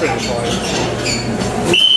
Sim, pode.